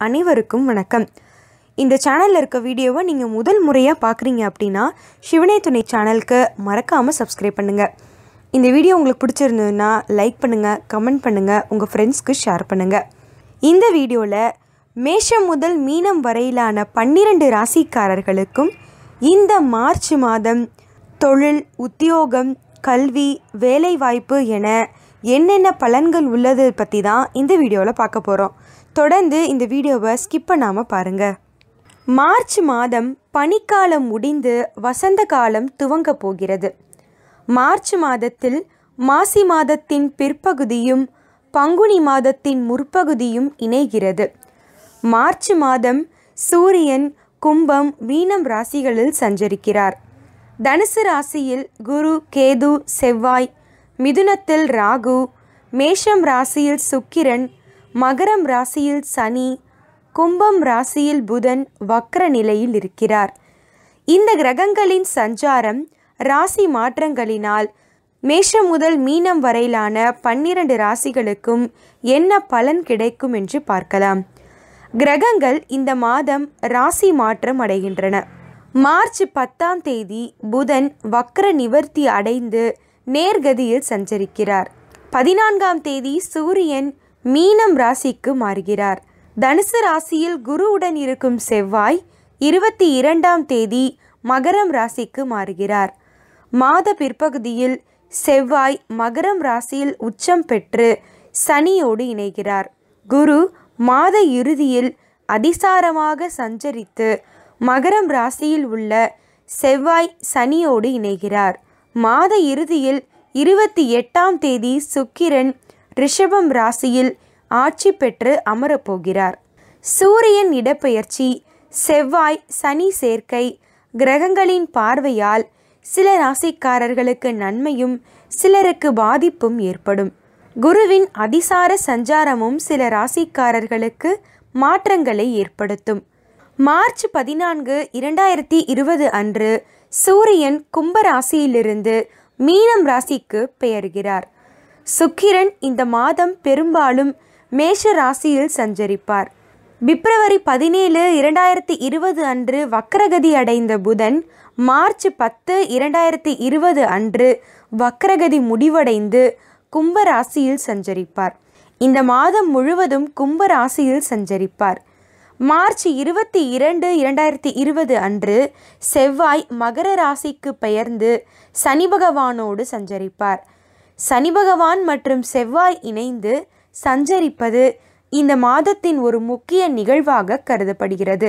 அனைவருக்கும் வணக்கம். இந்த சேனலில் இருக்க வீடியோவை நீங்கள் முதல் முறையாக பார்க்குறீங்க அப்படின்னா சிவனே துணை சேனலுக்கு மறக்காமல் சப்ஸ்கிரைப் பண்ணுங்கள் இந்த வீடியோ உங்களுக்கு பிடிச்சிருந்ததுன்னா லைக் பண்ணுங்கள் கமெண்ட் பண்ணுங்கள் உங்கள் ஃப்ரெண்ட்ஸ்க்கு ஷேர் பண்ணுங்கள் இந்த வீடியோவில் மேஷம் முதல் மீனம் வரையிலான பன்னிரண்டு ராசிக்காரர்களுக்கும் இந்த மார்ச் மாதம் தொழில் உத்தியோகம் கல்வி வேலைவாய்ப்பு என என்னென்ன பலன்கள் உள்ளது பற்றி தான் இந்த வீடியோவில் பார்க்க போகிறோம் தொடர்ந்து இந்த வீடியோவை ஸ்கிப் பண்ணாமல் பாருங்கள் மார்ச் மாதம் பனிக்காலம் முடிந்து வசந்த காலம் துவங்க போகிறது. மார்ச் மாதத்தில் மாசி மாதத்தின் பிற்பகுதியும் பங்குனி மாதத்தின் முற்பகுதியும் இணைகிறது. மார்ச் மாதம் சூரியன் கும்பம் மீனம் ராசிகளில் சஞ்சரிக்கிறார். தனுசு ராசியில் குரு கேது செவ்வாய் மிதுனத்தில் ராகு மேஷம் ராசியில் சுக்கிரன் மகரம் ராசியில் சனி கும்பம் ராசியில் புதன் வக்ர நிலையில் இருக்கிறார். இந்த கிரகங்களின் சஞ்சாரம் ராசி மாற்றங்களினால் மேஷம் முதல் மீனம் வரையிலான பன்னிரண்டு ராசிகளுக்கும் என்ன பலன் கிடைக்கும் என்று பார்க்கலாம். கிரகங்கள் இந்த மாதம் ராசி மாற்றம் அடைகின்றன. மார்ச் பத்தாம் தேதி புதன் வக்ர நிவர்த்தி அடைந்து நேர்கதியில் சஞ்சரிக்கிறார். பதினான்காம் தேதி சூரியன் மீனம் ராசிக்கு மாறுகிறார். தனுசு ராசியில் குருவுடன் இருக்கும் செவ்வாய் இருபத்தி இரண்டாம் தேதி மகரம் ராசிக்கு மாறுகிறார். மாத பிற்பகுதியில் செவ்வாய் மகரம் ராசியில் உச்சம் பெற்று சனியோடு இணைகிறார். குரு மாத இறுதியில் அதிசாரமாக சஞ்சரித்து மகரம் ராசியில் உள்ள செவ்வாய் சனியோடு இணைகிறார். மாத இறுதியில் இருபத்தி எட்டாம் தேதி சுக்கிரன் ரிஷபம் ராசியில் ஆட்சி பெற்று அமரப்போகிறார். சூரியன் இடப்பெயர்ச்சி செவ்வாய் சனி சேர்க்கை கிரகங்களின் பார்வையால் சில ராசிக்காரர்களுக்கு நன்மையும் சிலருக்கு பாதிப்பும் ஏற்படும். குருவின் அதிசார சஞ்சாரமும் சில ராசிக்காரர்களுக்கு மாற்றங்களை ஏற்படுத்தும். மார்ச் பதினான்கு இரண்டாயிரத்தி இருபது அன்று சூரியன் கும்பராசியிலிருந்து மீனம் ராசிக்கு பெயர்கிறார். சுக்கிரன் இந்த மாதம் பெரும்பாலும் மேஷ ராசியில் சஞ்சரிப்பார். பிப்ரவரி பதினேழு இரண்டாயிரத்தி இருபது அன்று வக்ரகதி அடைந்த புதன் மார்ச் பத்து இரண்டாயிரத்தி இருபது அன்று வக்ரகதி முடிவடைந்து கும்ப ராசியில் சஞ்சரிப்பார். இந்த மாதம் முழுவதும் கும்ப ராசியில் சஞ்சரிப்பார். மார்ச் இருபத்தி இரண்டு இரண்டாயிரத்தி இருபது அன்று செவ்வாய் மகர ராசிக்கு பெயர்ந்து சனி பகவானோடு சஞ்சரிப்பார். சனி பகவான் மற்றும் செவ்வாய் இணைந்து சஞ்சரிப்பது இந்த மாதத்தின் ஒரு முக்கிய நிகழ்வாக கருதப்படுகிறது.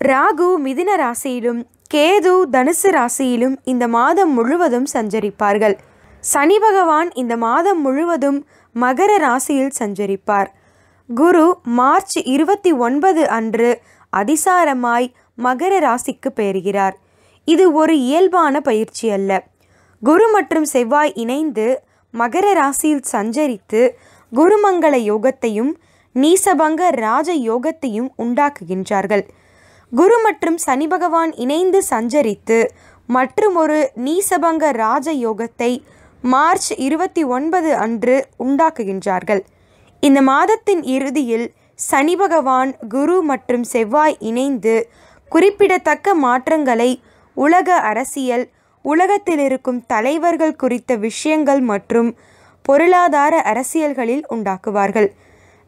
ராகு மிதின ராசியிலும் கேது தனுசு ராசியிலும் இந்த மாதம் முழுவதும் சஞ்சரிப்பார்கள். சனி பகவான் இந்த மாதம் முழுவதும் மகர ராசியில் சஞ்சரிப்பார். குரு மார்ச் இருபத்தி ஒன்பது அன்று அதிசாரமாய் மகர ராசிக்கு பெயர்கிறார் இது ஒரு இயல்பான பயிற்சி அல்ல. குரு மற்றும் செவ்வாய் இணைந்து மகர ராசியில் சஞ்சரித்து குருமங்கள யோகத்தையும் நீசபங்க ராஜ யோகத்தையும் உண்டாக்குகின்றார்கள். குரு மற்றும் சனி பகவான் இணைந்து சஞ்சரித்து மற்றுமொரு நீசபங்க ராஜ யோகத்தை மார்ச் இருபத்தி ஒன்பது அன்று உண்டாக்குகின்றார்கள். இந்த மாதத்தின் இறுதியில் சனி பகவான் குரு மற்றும் செவ்வாய் இணைந்து குறிப்பிடத்தக்க மாற்றங்களை உலக அரசியல் உலகத்தில் இருக்கும் தலைவர்கள் குறித்த விஷயங்கள் மற்றும் பொருளாதார அரசியல்களில் உண்டாக்குவார்கள்.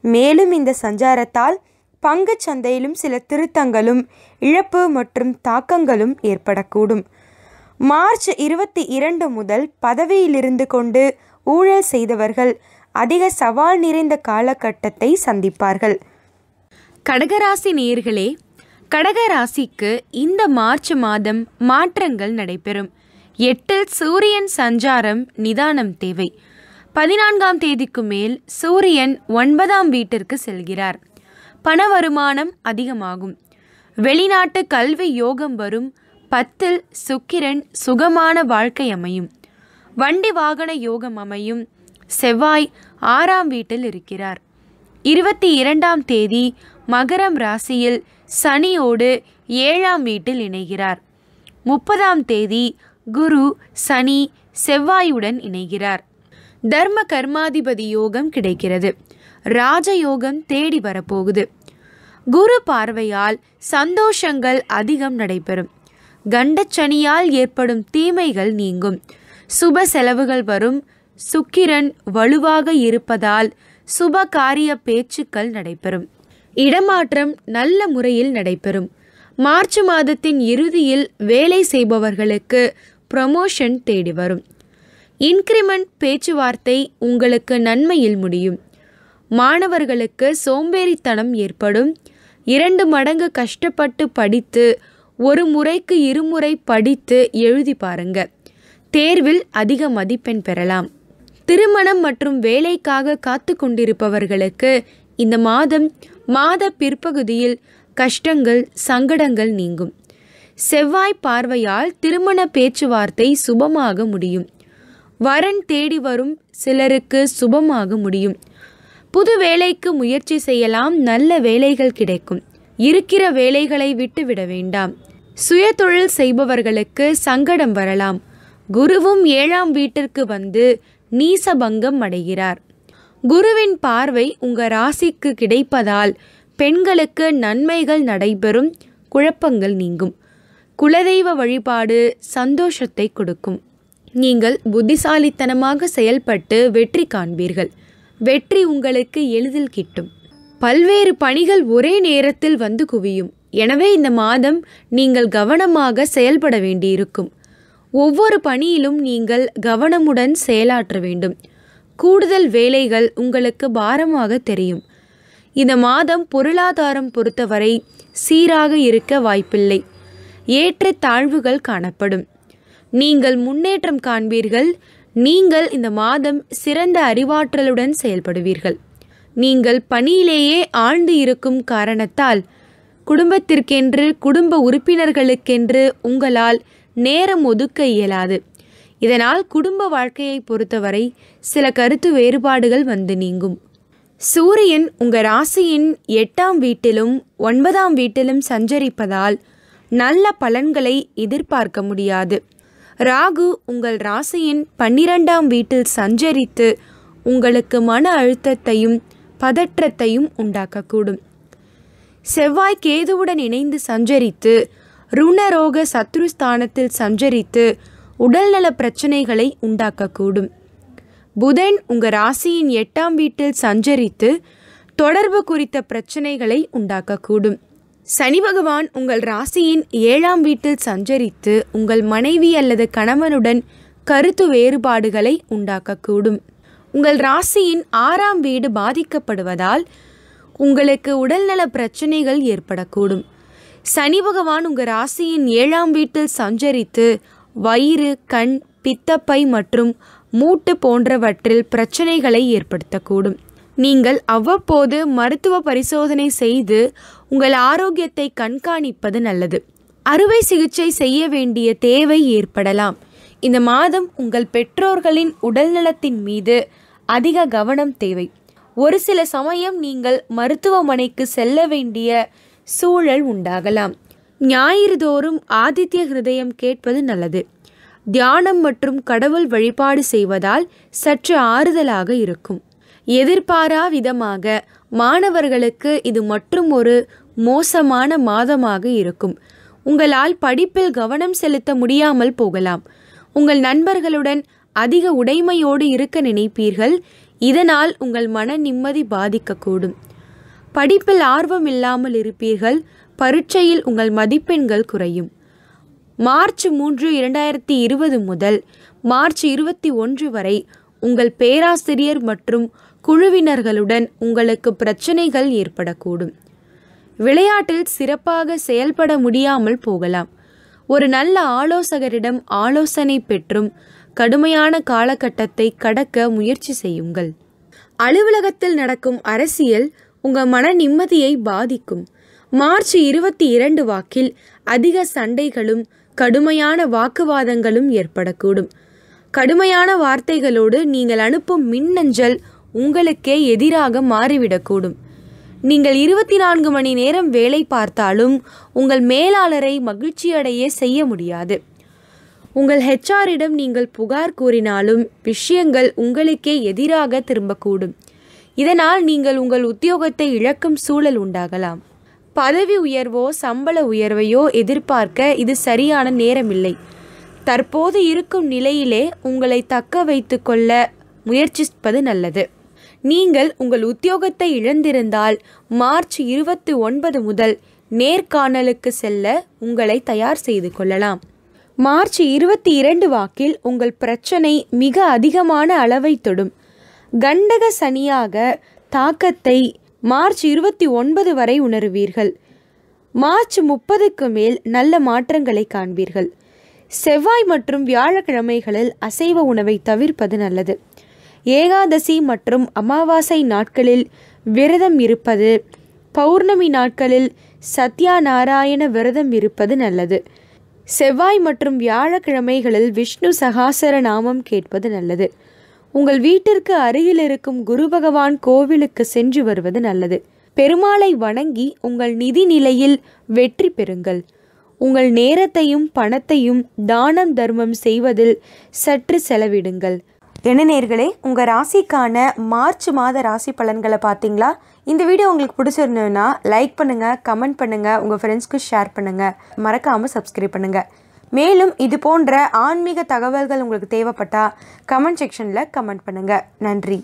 மேலும் இந்த சஞ்சாரத்தால் பங்கு சந்தையிலும் சில திருத்தங்களும் இழப்பு மற்றும் தாக்கங்களும் ஏற்படக்கூடும். மார்ச் இருபத்தி இரண்டு முதல் பதவியிலிருந்து கொண்டு ஊழல் செய்தவர்கள் அதிக சவால் நிறைந்த காலகட்டத்தை சந்திப்பார்கள். கடகராசி நேர்களே கடகராசிக்கு இந்த மார்ச் மாதம் மாற்றங்கள் நடைபெறும். எட்டில் சூரியன் சஞ்சாரம் நிதானம் தேவை. பதினான்காம் தேதிக்கு மேல் சூரியன் ஒன்பதாம் வீட்டிற்கு செல்கிறார். பண வருமானம் அதிகமாகும். வெளிநாட்டு கல்வி யோகம் வரும். பத்தில் சுக்கிரன் சுகமான வாழ்க்கை அமையும். வண்டி வாகன யோகம் அமையும். செவ்வாய் ஆறாம் வீட்டில் இருக்கிறார். இருபத்தி இரண்டாம் தேதி மகரம் ராசியில் சனியோடு ஏழாம் வீட்டில் இணைகிறார். முப்பதாம் தேதி குரு சனி செவ்வாயுடன் இணைகிறார். தர்ம கர்மாதிபதி யோகம் கிடைக்கிறது. ராஜயோகம் தேடி வரப்போகுது. குரு பார்வையால் சந்தோஷங்கள் அதிகம் நடைபெறும். கண்டச்சனியால் ஏற்படும் தீமைகள் நீங்கும். சுப செலவுகள் வரும். சுக்கிரன் வலுவாக இருப்பதால் சுப காரிய பேச்சுக்கள் நடைபெறும். இடமாற்றம் நல்ல முறையில் நடைபெறும். மார்ச் மாதத்தின் இறுதியில் வேலை செய்பவர்களுக்கு ப்ரமோஷன் தேடி வரும். இன்கிரிமெண்ட் பேச்சுவார்த்தை உங்களுக்கு நன்மையில் முடியும். மாணவர்களுக்கு சோம்பேறித்தனம் ஏற்படும். இரண்டு மடங்கு கஷ்டப்பட்டு படித்து ஒரு முறைக்கு இருமுறை படித்து எழுதி பாருங்க. தேர்வில் அதிக மதிப்பெண் பெறலாம். திருமணம் மற்றும் வேலைக்காக காத்து கொண்டிருப்பவர்களுக்கு இந்த மாதம் மாத பிற்பகுதியில் கஷ்டங்கள் சங்கடங்கள் நீங்கும். செவ்வாய் பார்வையால் திருமண பேச்சுவார்த்தை சுபமாக முடியும். வரன் தேடி வரும் சிலருக்கு சுபமாக முடியும். புது வேலைக்கு முயற்சி செய்யலாம் நல்ல வேலைகள் கிடைக்கும். இருக்கிற வேலைகளை விட்டுவிட வேண்டாம். சுயதொழில் செய்பவர்களுக்கு சங்கடம் வரலாம். குருவும் ஏழாம் வீட்டிற்கு வந்து நீசபங்கம் அடைகிறார். குருவின் பார்வை உங்க ராசிக்கு கிடைப்பதால் பெண்களுக்கு நன்மைகள் நடைபெறும் குழப்பங்கள் நீங்கும். குலதெய்வ வழிபாடு சந்தோஷத்தை கொடுக்கும். நீங்கள் புத்திசாலித்தனமாக செயல்பட்டு வெற்றி காண்பீர்கள். வெற்றி உங்களுக்கு எளிதில் கிட்டும். பல்வேறு பணிகள் ஒரே நேரத்தில் வந்து குவியும். எனவே இந்த மாதம் நீங்கள் கவனமாக செயல்பட வேண்டியிருக்கும். ஒவ்வொரு பணியிலும் நீங்கள் கவனமுடன் செயலாற்ற வேண்டும். கூடுதல் வேலைகள் உங்களுக்கு பாரமாக தெரியும். இந்த மாதம் பொருளாதாரம் பொறுத்தவரை சீராக இருக்க வாய்ப்பில்லை. ஏற்ற தாழ்வுகள் காணப்படும். நீங்கள் முன்னேற்றம் காண்பீர்கள். நீங்கள் இந்த மாதம் சிறந்த அறிவாற்றலுடன் செயல்படுவீர்கள். நீங்கள் பணியிலேயே ஆழ்ந்து இருக்கும் காரணத்தால் குடும்பத்திற்கென்று குடும்ப உறுப்பினர்களுக்கென்று உங்களால் நேரம் ஒதுக்க இயலாது. இதனால் குடும்ப வாழ்க்கையை பொறுத்தவரை சில கருத்து வேறுபாடுகள் வந்து நீங்கும். சூரியன் உங்கள் ராசியின் எட்டாம் வீட்டிலும் ஒன்பதாம் வீட்டிலும் சஞ்சரிப்பதால் நல்ல பலன்களை எதிர்பார்க்க முடியாது. ராகு உங்கள் ராசியின் பன்னிரெண்டாம் வீட்டில் சஞ்சரித்து உங்களுக்கு மன அழுத்தத்தையும் பதற்றத்தையும் உண்டாக்கக்கூடும். செவ்வாய் கேதுவுடன் இணைந்து சஞ்சரித்து ருணரோக சத்ருஸ்தானத்தில் சஞ்சரித்து உடல்நல பிரச்சனைகளை உண்டாக்கக்கூடும். புதன் உங்கள் ராசியின் எட்டாம் வீட்டில் சஞ்சரித்து தொடர்பு குறித்த பிரச்சனைகளை உண்டாக்கக்கூடும். சனி பகவான் உங்கள் ராசியின் ஏழாம் வீட்டில் சஞ்சரித்து உங்கள் மனைவி அல்லது கணவனுடன் கருத்து வேறுபாடுகளை உண்டாக்கக்கூடும். உங்கள் ராசியின் ஆறாம் வீடு பாதிக்கப்படுவதால் உங்களுக்கு உடல்நல பிரச்சனைகள் ஏற்படக்கூடும். சனி பகவான் உங்கள் ராசியின் ஏழாம் வீட்டில் சஞ்சரித்து வயிறு கண் பித்தப்பை மற்றும் மூட்டு போன்றவற்றில் பிரச்சனைகளை ஏற்படுத்தக்கூடும். நீங்கள் அவ்வப்போது மருத்துவ பரிசோதனை செய்து உங்கள் ஆரோக்கியத்தை கண்காணிப்பது நல்லது. அறுவை சிகிச்சை செய்ய வேண்டிய தேவை ஏற்படலாம். இந்த மாதம் உங்கள் பெற்றோர்களின் உடல்நலத்தின் மீது அதிக கவனம் தேவை. ஒரு சில சமயம் நீங்கள் மருத்துவமனைக்கு செல்ல வேண்டிய சூழல் உண்டாகலாம். ஞாயிறு தோறும் ஆதித்ய ஹிருதயம் கேட்பது நல்லது. தியானம் மற்றும் கடவுள் வழிபாடு செய்வதால் சற்று ஆறுதலாக இருக்கும். எதிர்பாரா விதமாக மாணவர்களுக்கு இது மற்றும் ஒரு மோசமான மாதமாக இருக்கும். உங்களால் படிப்பில் கவனம் செலுத்த முடியாமல் போகலாம். உங்கள் நண்பர்களுடன் அதிக உடைமையோடு இருக்க நினைப்பீர்கள். இதனால் உங்கள் மன நிம்மதி பாதிக்கக்கூடும். படிப்பில் ஆர்வம் இல்லாமல் இருப்பீர்கள். பரீட்சையில் உங்கள் மதிப்பெண்கள் குறையும். மார்ச் மூன்று இரண்டாயிரத்தி இருபது முதல் மார்ச் இருபத்தி ஒன்று வரை உங்கள் பேராசிரியர் மற்றும் குழுவினர்களுடன் உங்களுக்கு பிரச்சனைகள் ஏற்படக்கூடும். விளையாட்டில் சிறப்பாக செயல்பட முடியாமல் போகலாம். ஒரு நல்ல ஆலோசகரிடம் ஆலோசனை பெற்றும் கடுமையான காலகட்டத்தை கடக்க முயற்சி செய்யுங்கள். அலுவலகத்தில் நடக்கும் அரசியல் உங்கள் மன நிம்மதியை பாதிக்கும். மார்ச் இருபத்தி இரண்டு வாக்கில் அதிக சண்டைகளும் கடுமையான வாக்குவாதங்களும் ஏற்படக்கூடும். கடுமையான வார்த்தைகளோடு நீங்கள் அனுப்பும் மின்னஞ்சல் உங்களுக்கே எதிராக மாறிவிடக்கூடும். நீங்கள் இருபத்தி நான்கு மணி நேரம் வேலை பார்த்தாலும் உங்கள் மேலாளரை மகிழ்ச்சியடைய செய்ய முடியாது. உங்கள் ஹெச்ஆரிடம் நீங்கள் புகார் கூறினாலும் விஷயங்கள் உங்களுக்கே எதிராக திரும்பக்கூடும். இதனால் நீங்கள் உங்கள் உத்தியோகத்தை இழக்கும் சூழல் உண்டாகலாம். பதவி உயர்வோ சம்பள உயர்வையோ எதிர்பார்க்க இது சரியான நேரமில்லை. தற்போது இருக்கும் நிலையிலே உங்களை தக்க வைத்து கொள்ள முயற்சிப்பது நல்லது. நீங்கள் உங்கள் உத்தியோகத்தை இழந்திருந்தால் மார்ச் இருபத்தி ஒன்பது முதல் நேர்காணலுக்கு செல்ல உங்களை தயார் செய்து கொள்ளலாம். மார்ச் இருபத்தி இரண்டு வாக்கில் உங்கள் பிரச்சனை மிக அதிகமான அளவை தொடும். கண்டக சனியாக தாக்கத்தை மார்ச் இருபத்தி ஒன்பது வரை உணருவீர்கள். மார்ச் முப்பதுக்கு மேல் நல்ல மாற்றங்களை காண்பீர்கள். செவ்வாய் மற்றும் வியாழக்கிழமைகளில் அசைவ உணவை தவிர்ப்பது நல்லது. ஏகாதசி மற்றும் அமாவாசை நாட்களில் விரதம் இருப்பது. பௌர்ணமி நாட்களில் சத்யாநாராயண விரதம் இருப்பது நல்லது. செவ்வாய் மற்றும் வியாழக்கிழமைகளில் விஷ்ணு சகாசர நாமம் கேட்பது நல்லது. உங்கள் வீட்டிற்கு அருகில் இருக்கும் குரு பகவான் கோவிலுக்கு சென்று வருவது நல்லது. பெருமாளை வணங்கி உங்கள் நிதி நிலையில் வெற்றி பெறுங்கள். உங்கள் நேரத்தையும் பணத்தையும் தானம் தர்மம் செய்வதில் சற்று செலவிடுங்கள். என்ன நேர்களே உங்கள் ராசிக்கான மார்ச் மாத ராசி பலன்களை பார்த்தீங்களா? இந்த வீடியோ உங்களுக்கு பிடிச்சிருந்ததுன்னா லைக் பண்ணுங்கள் கமெண்ட் பண்ணுங்கள் உங்கள் ஃப்ரெண்ட்ஸ்க்கு ஷேர் பண்ணுங்கள் மறக்காமல் சப்ஸ்கிரைப் பண்ணுங்கள் மேலும் இது போன்ற ஆன்மீக தகவல்கள் உங்களுக்கு தேவைப்பட்டால் கமெண்ட் செக்ஷனில் கமெண்ட் பண்ணுங்கள் நன்றி.